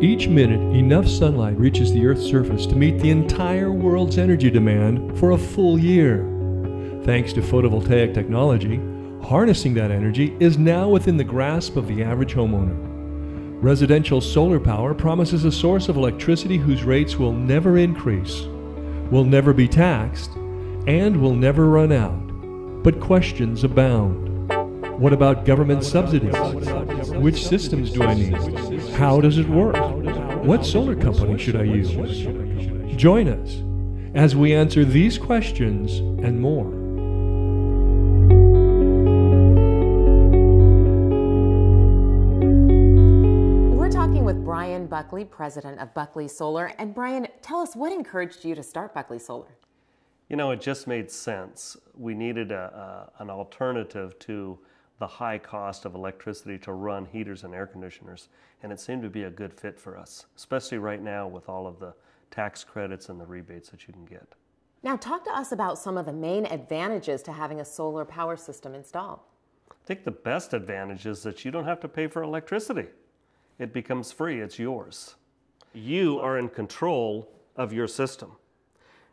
Each minute, enough sunlight reaches the Earth's surface to meet the entire world's energy demand for a full year. Thanks to photovoltaic technology, harnessing that energy is now within the grasp of the average homeowner. Residential solar power promises a source of electricity whose rates will never increase, will never be taxed, and will never run out. But questions abound. What about government subsidies? Which systems do I need? How does it work? What solar company should I use? Join us as we answer these questions and more. We're talking with Brian Buckley, president of Buckley Solar. And Brian, tell us what encouraged you to start Buckley Solar? You know, it just made sense. We needed a, a, an alternative to the high cost of electricity to run heaters and air conditioners, and it seemed to be a good fit for us, especially right now with all of the tax credits and the rebates that you can get. Now, talk to us about some of the main advantages to having a solar power system installed. I think the best advantage is that you don't have to pay for electricity. It becomes free, it's yours. You are in control of your system.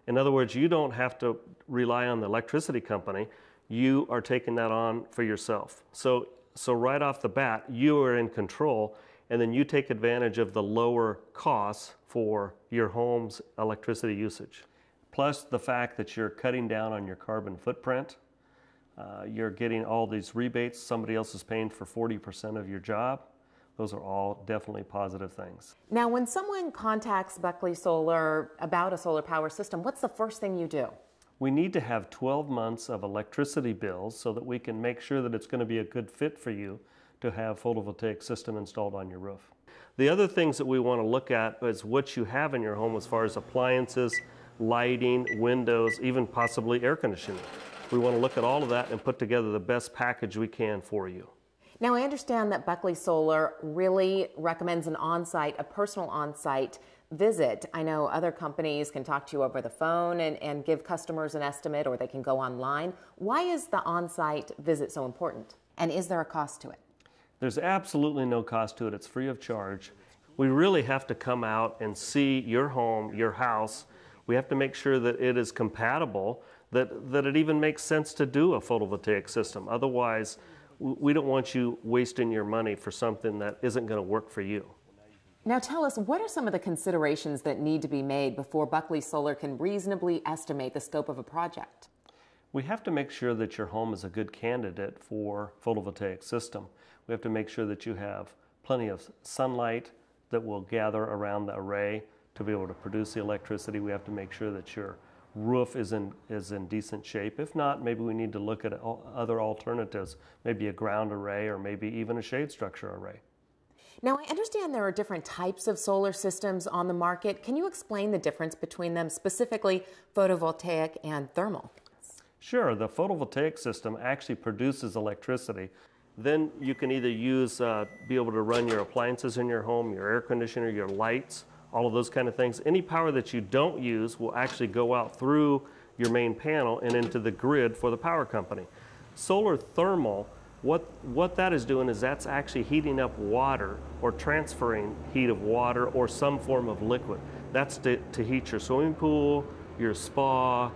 In other words, you don't have to rely on the electricity company you are taking that on for yourself. So, so right off the bat, you are in control, and then you take advantage of the lower costs for your home's electricity usage. Plus the fact that you're cutting down on your carbon footprint. Uh, you're getting all these rebates. Somebody else is paying for 40% of your job. Those are all definitely positive things. Now, when someone contacts Buckley Solar about a solar power system, what's the first thing you do? We need to have 12 months of electricity bills so that we can make sure that it's going to be a good fit for you to have photovoltaic system installed on your roof. The other things that we want to look at is what you have in your home as far as appliances, lighting, windows, even possibly air conditioning. We want to look at all of that and put together the best package we can for you. Now, I understand that Buckley Solar really recommends an on site, a personal on site visit. I know other companies can talk to you over the phone and, and give customers an estimate, or they can go online. Why is the on site visit so important? And is there a cost to it? There's absolutely no cost to it, it's free of charge. We really have to come out and see your home, your house. We have to make sure that it is compatible, that, that it even makes sense to do a photovoltaic system. Otherwise, we don't want you wasting your money for something that isn't going to work for you. Now tell us, what are some of the considerations that need to be made before Buckley Solar can reasonably estimate the scope of a project? We have to make sure that your home is a good candidate for photovoltaic system. We have to make sure that you have plenty of sunlight that will gather around the array to be able to produce the electricity. We have to make sure that your roof is in, is in decent shape. If not, maybe we need to look at other alternatives, maybe a ground array or maybe even a shade structure array. Now, I understand there are different types of solar systems on the market. Can you explain the difference between them, specifically photovoltaic and thermal? Sure. The photovoltaic system actually produces electricity. Then you can either use, uh, be able to run your appliances in your home, your air conditioner, your lights, all of those kind of things. Any power that you don't use will actually go out through your main panel and into the grid for the power company. Solar thermal what, what that is doing is that's actually heating up water or transferring heat of water or some form of liquid. That's to, to heat your swimming pool, your spa,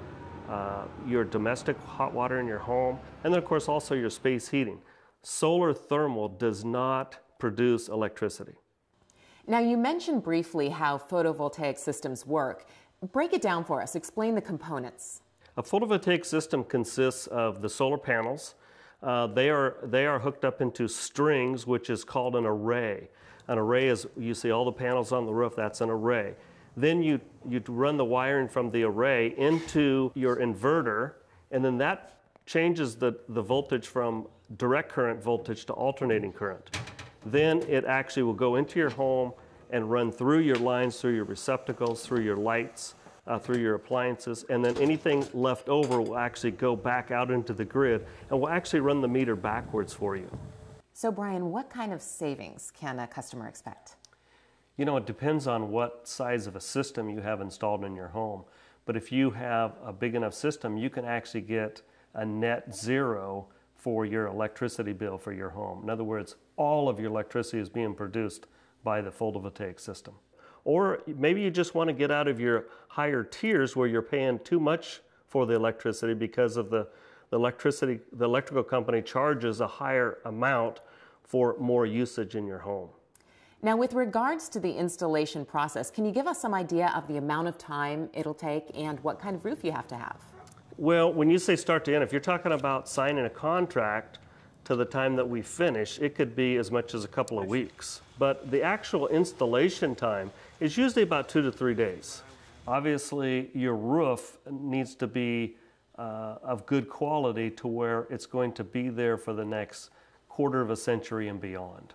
uh, your domestic hot water in your home, and then of course also your space heating. Solar thermal does not produce electricity. Now you mentioned briefly how photovoltaic systems work. Break it down for us, explain the components. A photovoltaic system consists of the solar panels, uh, they, are, they are hooked up into strings, which is called an array. An array is, you see all the panels on the roof, that's an array. Then you, you run the wiring from the array into your inverter, and then that changes the, the voltage from direct current voltage to alternating current. Then it actually will go into your home and run through your lines, through your receptacles, through your lights, uh, through your appliances, and then anything left over will actually go back out into the grid and will actually run the meter backwards for you. So, Brian, what kind of savings can a customer expect? You know, it depends on what size of a system you have installed in your home. But if you have a big enough system, you can actually get a net zero for your electricity bill for your home. In other words, all of your electricity is being produced by the photovoltaic system. Or maybe you just want to get out of your higher tiers where you're paying too much for the electricity because of the, the electricity, the electrical company charges a higher amount for more usage in your home. Now, with regards to the installation process, can you give us some idea of the amount of time it'll take and what kind of roof you have to have? Well, when you say start to end, if you're talking about signing a contract to the time that we finish, it could be as much as a couple of weeks. But the actual installation time is usually about two to three days. Obviously, your roof needs to be uh, of good quality to where it's going to be there for the next quarter of a century and beyond.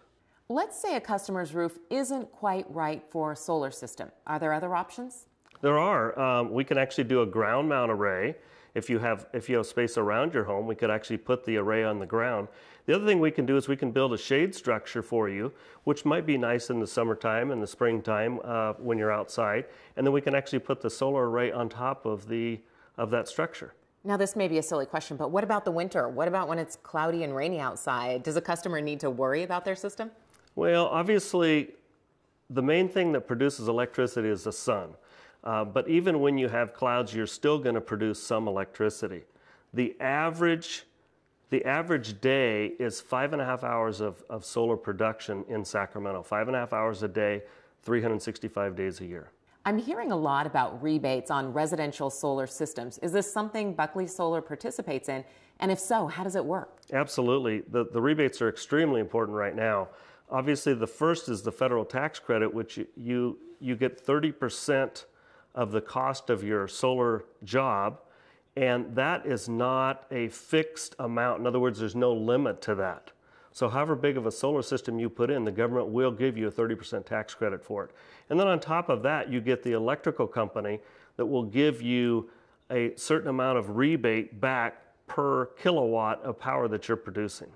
Let's say a customer's roof isn't quite right for a solar system. Are there other options? There are. Um, we can actually do a ground mount array. If you have if you have space around your home, we could actually put the array on the ground. The other thing we can do is we can build a shade structure for you, which might be nice in the summertime and the springtime uh, when you're outside, and then we can actually put the solar array on top of the of that structure. Now, this may be a silly question, but what about the winter? What about when it's cloudy and rainy outside? Does a customer need to worry about their system? Well, obviously, the main thing that produces electricity is the sun. Uh, but even when you have clouds, you're still going to produce some electricity. The average, the average day is five and a half hours of, of solar production in Sacramento. Five and a half hours a day, 365 days a year. I'm hearing a lot about rebates on residential solar systems. Is this something Buckley Solar participates in? And if so, how does it work? Absolutely. The, the rebates are extremely important right now. Obviously, the first is the federal tax credit, which you, you get 30% of the cost of your solar job, and that is not a fixed amount. In other words, there's no limit to that. So, however big of a solar system you put in, the government will give you a 30% tax credit for it. And then on top of that, you get the electrical company that will give you a certain amount of rebate back per kilowatt of power that you're producing.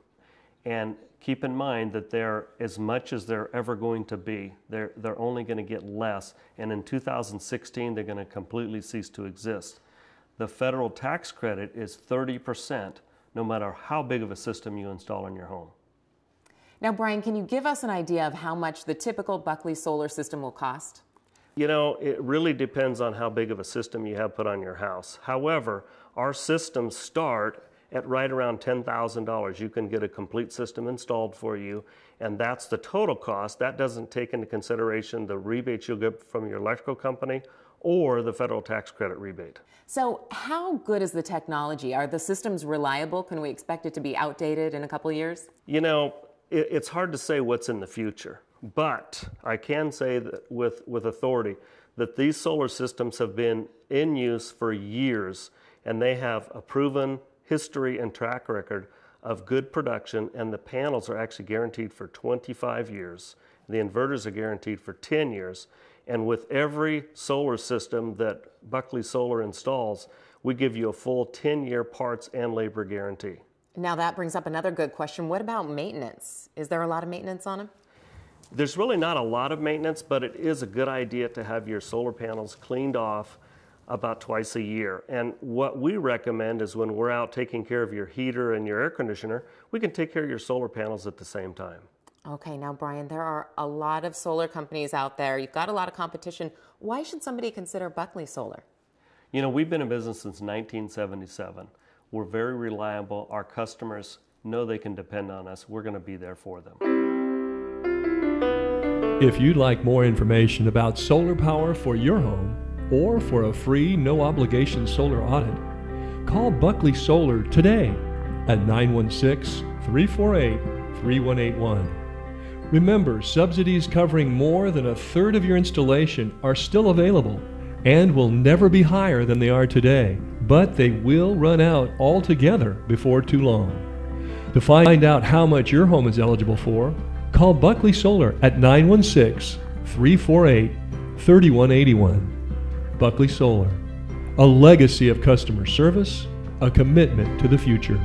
And keep in mind that they're as much as they're ever going to be. They're, they're only going to get less. And in 2016, they're going to completely cease to exist. The federal tax credit is 30%, no matter how big of a system you install in your home. Now, Brian, can you give us an idea of how much the typical Buckley solar system will cost? You know, it really depends on how big of a system you have put on your house. However, our systems start at right around $10,000. You can get a complete system installed for you, and that's the total cost. That doesn't take into consideration the rebates you'll get from your electrical company or the federal tax credit rebate. So, how good is the technology? Are the systems reliable? Can we expect it to be outdated in a couple years? You know, it, it's hard to say what's in the future, but I can say that with, with authority that these solar systems have been in use for years and they have a proven history and track record of good production, and the panels are actually guaranteed for 25 years. The inverters are guaranteed for 10 years. And with every solar system that Buckley Solar installs, we give you a full 10 year parts and labor guarantee. Now, that brings up another good question. What about maintenance? Is there a lot of maintenance on them? There's really not a lot of maintenance, but it is a good idea to have your solar panels cleaned off about twice a year. And what we recommend is when we're out taking care of your heater and your air conditioner, we can take care of your solar panels at the same time. Okay, now, Brian, there are a lot of solar companies out there. You've got a lot of competition. Why should somebody consider Buckley Solar? You know, we've been in business since 1977. We're very reliable. Our customers know they can depend on us. We're going to be there for them. If you'd like more information about solar power for your home, or for a free, no obligation solar audit, call Buckley Solar today at 916 348 3181. Remember, subsidies covering more than a third of your installation are still available and will never be higher than they are today, but they will run out altogether before too long. To find out how much your home is eligible for, call Buckley Solar at 916 348 3181. Buckley Solar, a legacy of customer service, a commitment to the future.